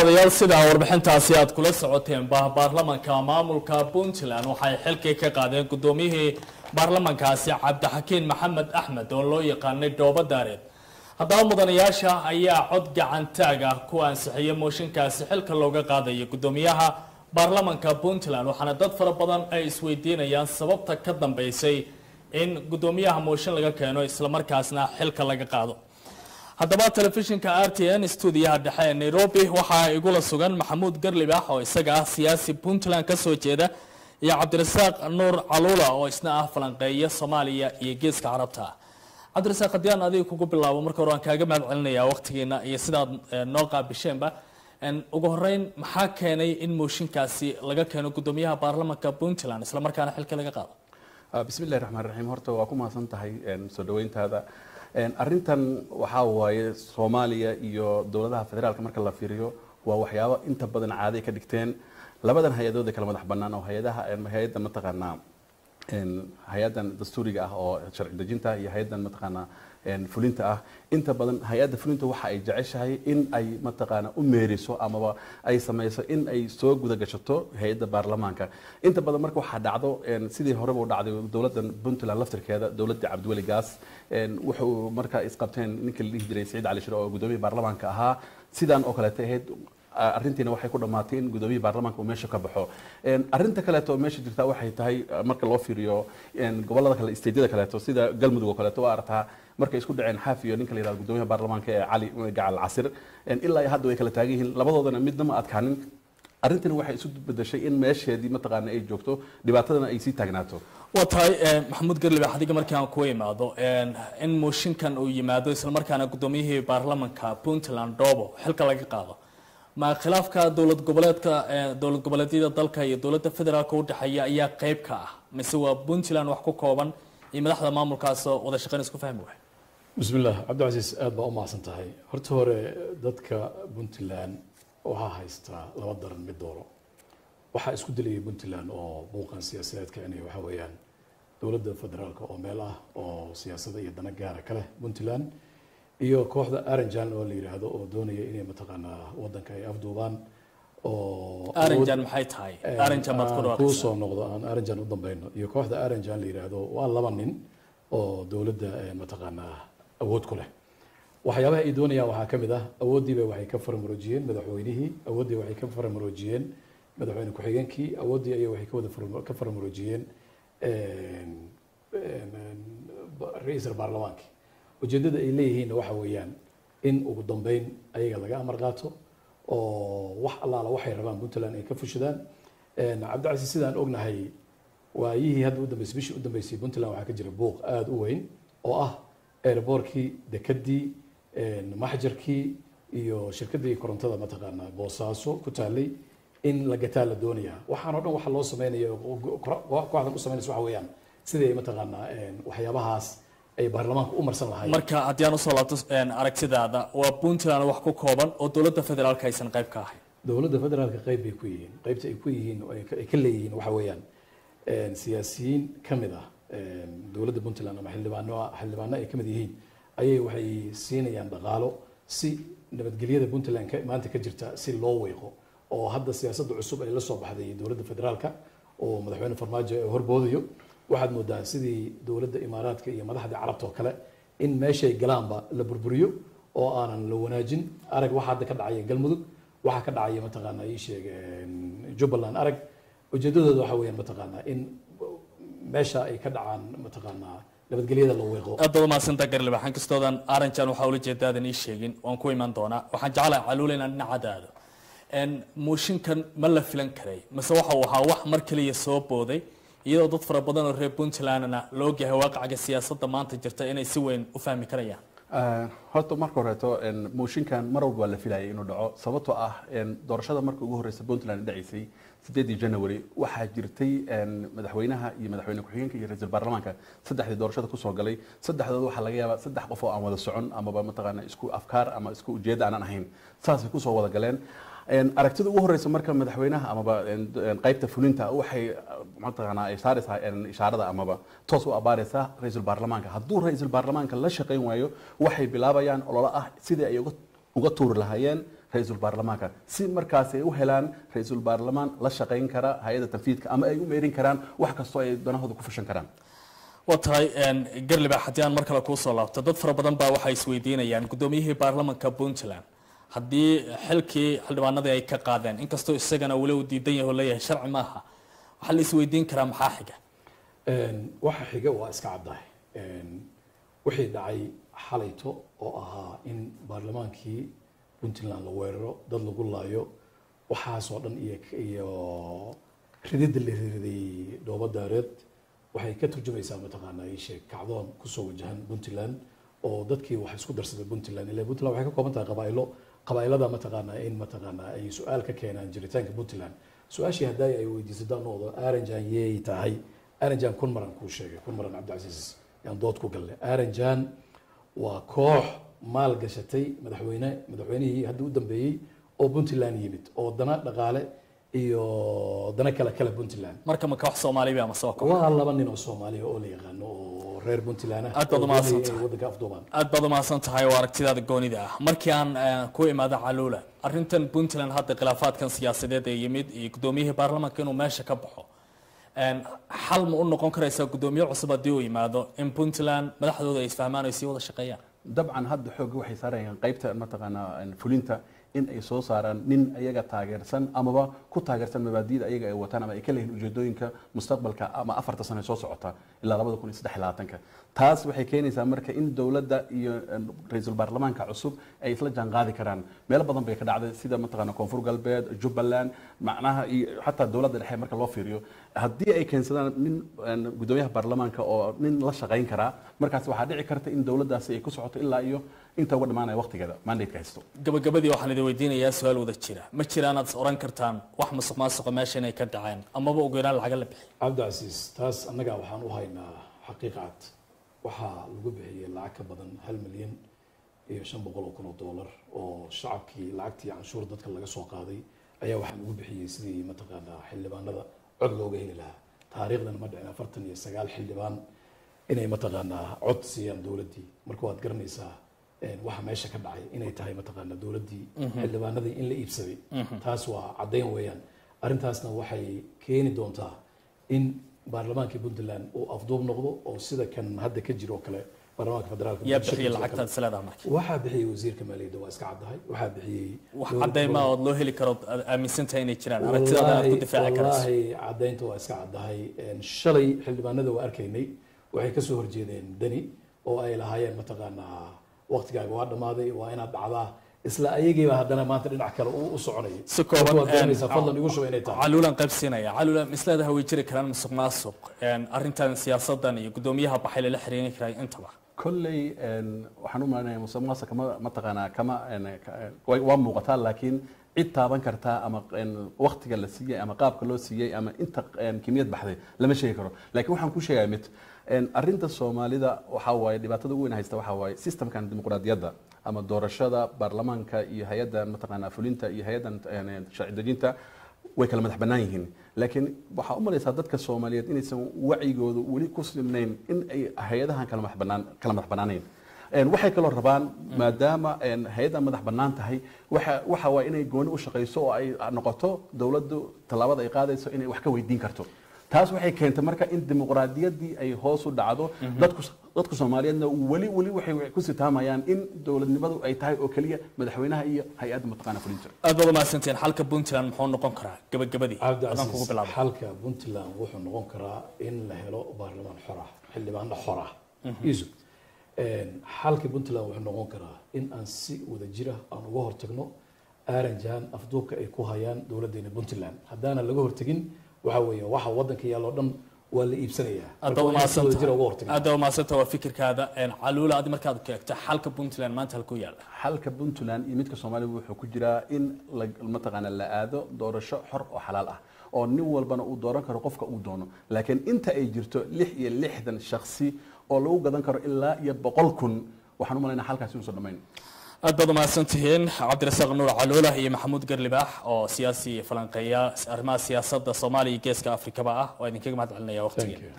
odayaal sidaa warbixintaasi aad kula socoteen bah baarlamanka maamulka puntland waxay xilkii ka qaadeen guddoomiyihii baarlamankaasi cabdixakiin maxamed axmed oo loo yaqaanay dhoobo daareed. Haddaba mudanayaasha ayaa cod gacantaag ah ku ansixiyay mooshinkaasi xilka looga qaadaya guddoomiyaha baarlamanka puntland waxaana dad fara badan ay isweydiinayaan sababta ka dambeysay in guddoomiyaha mooshin laga keeno islamarkaasna xilka laga qaado haddaba telefishinka r t n stuudiyaha dhexe ee nairobi waxaa igula sugan maxamuud garlibax oo isaga ah siyaasi puntland ka soo jeeda iyo cabdirasaaq nuur caluula oo isna ah falanqeeya soomaaliya iyo geeska carabta. Cabdirasaaq haddii aan adiga kugu bilaabo marka hore waan kaaga mahad celinayaa waqtigeena iyo sidaad noo qaabisheenba. Ugu horeyn maxaa keenay in mooshinkaasi laga keeno guddoomiyaha baarlamanka puntland islamarkaana xilka laga qaado? Bismi illahi raxmaan raxiim horta waa ku mahadsan tahay soo dhaweyntaada arrintan waxaa waaye soomaaliya iyo dowladaha federaalka marka la fiiriyo waa waxyaabo inta badan caaday ka dhigteen. Labadan hay'adooda kala madax banaan oo hay'adaha hay'addan mataqaanaa hay'addan dastuuriga ah oo sharci dejinta iyo hay'addan mataqaanaa fulinta ah. Inta badan hay'adda fulinta waxa ay jeceshahay in ay mataqaana u meeriso amaba ay samayso in ay soo guda hay'adda baarlamaanka. Inta badan marka waxaa dhacdo sidii horeba u dhacday dowladdan puntland laftirkeeda dowladda cabdiweli wuxuu marka isqabteen ninka la dhihi jiray saciid cali shire oo guddoomiya baarlamaanka ahaa. Sidaan oo kaleeta ahayd arrintiina waxay ku dhammaatay in guddoomiya baarlamaanka uu meesha ka baxo. Arrinta kaleeto meesha jirta waxay tahay marka loo fiiriyo gobollada kale isteydyada kaleeto sida galmudug oo kaleeto waa aragtaa markay isku dhaceen xaaf iyo ninka la yihahdo guddoomiyaha baarlamaanka ee cali gacal ilaa iyo hadda way kala taagan yihiin labadoodana midna ma adkaanin. Arrintani waxay isu bedeshay in meesheedii mataqaana ay joogto dhibaatadana ay sii taagnaato waa tahay maxamuud garlibax adiga markii aan imaado in mooshinkan uu yimaado islamarkaana guddoomiyihii baarlamanka puntland doobo xilka laga qaado. Ma khilaafka dowlad goboleedka dowlad goboleedyada dalka iyo dowladda federaalka udhexeeya ayaa qeyb ka ah. Mise waa puntland wax ku kooban iyo madaxda maamulkaas wada shaqeyn isku fahmi waay bismi illah cabdicasiis aada baa u mahadsan tahay. Horta hore dadka puntland waxaa haystaa laba daran mid dooro. Waxaa isku dilayay puntland oo buuqan siyaasadeed kicinaya waxaa weeyaan dowladda federaalka oo meel ah oo siyaasada iyo dana gaara ka leh puntland iyo kooxda aranjan oo la yidhaahdo oo doonaya inay mataqaanaa wadanka ay afduubaan oo kuu soo noqdo aan aranjan u dambayno. Iyo kooxda aranjan la yidhaahdo waa laba nin oo dowladda mataqaanaa awood ku leh. Waxyaabaha ay doonayaan waxaa ka mid ah awooddiiba waxay ka faramaroojiyeen madaxweynihii awooddii waxay ka faramaroojiyeen madaxweyne ku-xigeenkii awooddii ayay waxay ka wada farama- ka faramaroojiyeen ra'iisal baarlamaankii ujeeddada ay leeyihiinna waxa weeyaan in ugu dambeyn ayaga laga amar qaato oo wax allaala waxay rabaan puntland ay ka fushadaan. Cabdicasiis sidaan ognahay waayihii hadda u dambeysay bishii u dambeysay puntland waxaa ka jira buuq aada u weyn oo ah airboortkii dekedii maxjarkii iyo shirkadii korontada mataqaanaa boosaaso ku taalay in la gataa la doonayaa waxaan oo dhan waxa loo sameynaya kooxdan u sameynaysa waxa weeyaan sidii mataqaanaa waxyaabahaas ay baarlamaanka u marsan lahaayeen. Marka haddii aan u soo laabto aragtidaada waa puntland wax ku kooban oo dowladda federaalka aysan qayb ka ahayn. Dowladda federaalka qayb bay ku yihiin qaybta ay ku yihiin ay ka leeyihiin waxa weeyaan siyaasiyiin ka mid ah dowladda puntland ama xildhibaano xildhibaano ay ka mid yihiin ayay waxay siinayaan dhaqaalo si nabadgelyada puntland maanta ka jirta si loo weeqo oo hadda siyaasadda cusub ay la soo baxday dowladda federaalka oo madaxweyne farmaajo horboodayo. Waxaad moodaa sidii dowladda imaaraadka iyo madaxda carabta oo kale in meeshay galaanba la burburiyo oo aanan la wanaajin. Arag waxaa hadda ka dhacaya galmudug waxaa ka dhacaya mataqaanaa ii sheeg jubbaland. Arag ujeedadooda waxa weeyaan mataqaanaa in meesha ay ka dhacaan mataqaanaa nabadgelyada la weeqo aad baad umahadsanta garlibax inkastoodan aranjan waxaa ula jeedaadan ii sheegin waan ku iman doonaa. Waxaan jeclahay caluula inaan dhinacadaado mooshinkan ma la filan karay mase waxa uu ahaa wax mar kaliya soo booday iyadoo dad fara badan oo reer puntlandna la ogyahay waaqacaga siyaasadda maanta jirta inay si weyn u fahmi karayaan horta marka horeeto mooshinkan mar walba waa la filayay inuu dhaco. Sababtoo ah doorashada marka ugu horeysa puntland dhaceysay sideedii january waxaa jirtay madaxweynaha iyo madaxweyne ku-xigeenka iyo ra'iisul baarlamaanka saddexdii doorashada ku soo galay. Saddexdooda waxaa laga yaabaa saddex qof oo aan wada socon amaba mataqaana isku afkaar ama isku ujeedda aanan ahayn. Saasay ku soo wada galeen aragtida ugu horeysa marka madaxweynaha amaba qaybta fulinta waxay mataqaanaa ay saaraysaa ishaarada amaba toos u abaaraysaa ra'iisul baarlamaanka. Hadduu ra'iisul baarlamaanka la shaqayn waayo waxay bilaabayaan ololo ah sidii ay uga tuuri lahaayeen ra'iisul baarlamaanka. Si markaas ay u helaan ra'iisul baarlamaan la shaqayn kara hay'adda tanfiidka ama ay u meerin karaan wax kastoo ay danahooda ku fashan karaan. Waa tahay garlibax haddii aan mar kale kuu soo laabto dad fara badan baa waxay isweydiinayaan guddoomiyihii baarlamanka puntland haddii xilkii xildhibaanadii ay ka qaadeen inkastoo isagana uu diidan yahay oo leeyahay sharci maaha waxaa la isweydiin karaa maxaa xiga? Waxa xiga waa iska caddahay. Wixii dhacay xalayto oo ahaa in baarlamaankii puntland la weeraro dad lagu laayo waxaasoo dhan iyo iyo rididda la riday dhoobo daareed waxay ka turjumaysaa mataqaanaa ii sheeg kacdoon ku soo wajahan puntland oo dadkii wax isku darsaday puntland. Ilaa puntland waxay ka kooban tahay qabaa'ilo qabaa'ilada mataqaanaa in mataqaanaa ay su'aal ka keenaan jiritaanka puntland. Su'aashii haddaay ay weydiiso danoodo aranjan yeey tahay. Aranjan kun maran kuu sheegay kun maran cabdicasiis yaan dood ku galnay. Aranjan waa koox maal gashatay madaxweyne madaxweynihii haddii u dambeeyey oo puntland yimid oo dana dhaqaale iyo dana kale kale puntland. Marka ma koox soomaaliba ama soo waa laba nin oo soomaaliya oo la yaqaano oo reer puntland. Aad baad umahadsan tahay. oo aragtidaada goonida. Ah markii aan eh, ku imaado caluula arrintan puntland hadda khilaafaadkan siyaasadeed ee yimid iyo guddoomiyihii baarlamaanka inuu meesha ka baxo En, xal ma u noqon karaysaa guddoomiye cusub haddii uu yimaado in puntland madaxdooda ay isfahmaan ay sii wada shaqeeyaan? Dabcan hadda xoogga waxay saarayaan qaybta mataqaanaa fulinta in ay soo saaraan nin ayaga taageersan amaba ku taageersan mabaadi'da ayaga ay wataan ama ay ka leeyihiin ujeedooyinka mustaqbalka ama afarta sano soo socota ilaa labada kun iyo saddex labaatanka. Taas waxay keenaysaa marka in dowladda iyo eh, ra'iisul baarlamaanka cusub ay isla jaanqaadi karaan. Meelo badan bay ka dhacday sida mataqaana koonfur galbeed jubbaland macnaha iyo xataa dowladda dhexe marka loo fiiriyo. Haddii ay keensadaan nin eh, guddoomiyaha baarlamaanka oo nin la shaqayn karaa markaas waxaa dhici karta in dowladdaasi ay ku socoto ilaa iyo inta uga dhamaanaya waqtigeeda mandate-ka haysto. Gabagabadii waxaan idin weydiinayaa su'aal wada jira. Ma jiraanaad oran kartaan wax musuq maasuqa meesha inay ka dhaceen amaba ugu yaraan lacaga la bixiy cabdicasiis taas annaga waxaan u haynaa xaqiiqad waxaa lagu bixiyey lacag ka badan hal milyan iyo shan boqol oo kun oo doolar oo shacabkii lacagtii canshuur dadka laga soo qaaday ayaa waxaa lagu bixiyey sidii mataqaanaa xildhibaanada cod looga heli lahaa. Taariikhdana ma dhicin afartan iyo sagaal xildhibaan inay mataqaanaa cod siiyaan dowladdii. Marka waad garanaysaa waxa meesha ka dhacay inay tahay mataqaanaa dowladdii xildhibaanadii in la iibsaday. Taas waa caddayn weeyaan. Arrintaasna waxay keeni doontaa in baarlamaankii puntland uu afduub noqdo oo sida kan hadda ka jiro oo kale baarlamaanka federaalka yaa muqdisho bixiya ka jiro oo kale. lacagtaad isleedaha marka waxaa wasiirka maaliyadda waa iska caddahay waxaa bixiyey wax ood loo heli karo aaminsantahay inay jiraan? Aragtidaada aad ku difaaci karayso. wallaahi caddaynta waa iska caddahay shalay xildhibaanada waa arkaynay. Waxay ka soo horjeedeen deni oo ay lahaayeen mataqaanaa waqtigaaga waa dhammaaday waa inaad dhacdaa isla ayagiiba haddana maanta dhinac kale u soconayay si kooban waad garanaysaa fadlan igu shuba inay tahay. caluulan qaybsiinaya caluulan misleedaha way jiri karaan musuq maasuq. Arrintan siyaasadan iyo guddoomiyaha baxay lala xiriirin karaa intaba. Kolley waxaan u malinaya musuqmaasuqa kama mataqaanaa kama waa muuqataa laakiin cid taaban kartaa ama een, waqtiga la siiyey ama qaabka loo siiyey ama inta kimiyad baxday lama sheegi karo. Laakiin waxaan ku sheegaya mid een, arrinta soomaalida waxaa waaye dhibaatada ugu weyn haysta waxaa waaye systemkan dimuqraadiyadda ama doorashada baarlamaanka iyo hay'adda mataqaanaa fulinta iyo hay'addan een, sharci dejinta way kala madax bannaan yihiin. Laakiin waxaa u malaysaa dadka soomaaliyeed inaysan wacyigoodu weli ku silnayn in ay hay'adahan kala madax bannaan waxay kaloo rabaan maadaama een, hay'addan madax bannaan tahay waxa waxa waa inay gooni u shaqayso oo ay noqoto dowladdu tallaabada ay qaadayso inay wax ka weydiin karto. Taas waxay keentay marka in dimuqraadiyaddii ay hoos u dhacdo dadku dadku soomaaliyeedna weli weli waxay ku sitaamayaan in dowladnimadu ay tahay oo keliya madaxweynaha iyo hay'adda mataqaana fulinta. Aad baad umahadsantihiin xalka puntland muxuu noqon karaa? Gabagabadii adaan kugu bilaabay xalka puntland wuxuu noqon karaa in la helo baarlamaan xor ah xildhibaano xor ah isu xalka puntland wuxuu noqon karaa in aan si wada jira aan uga hortagno aaranjan afduubka ay ku hayaan dowladdeena puntland. Haddaana laga hortagin waxa weeye waxa waddanka yaalloo dhan waa la iibsanayaa. Aad Marka waa in si wada jira uga hortagno aad umahadsantaha waa fikirkaada caluula adi markaad keegto xalka puntland maanta halku yaalla xalka puntland iyo midka soomaaliya wuxuu ku jiraa in la- mataqaana la aado doorasho xor oo xalaal ah oo nin walbana uu dooran karo qofka uu doono. Laakiin inta ay jirto lix iyo lixdan shakhsi oo lagu gadan karo ilaa iyo boqol kun waxaan u halkaasi uusan dhammayn. Aad baad umahadsantihiin cabdirasaaq nuur caluula iyo maxamuud garlibaax oo siyaasi falanqeeya arrimaha siyaasadda soomaaliya iyo geeska afrikaba ah. Waa idinkaga mahad celinaya waqtigii.